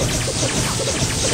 ハハハハ!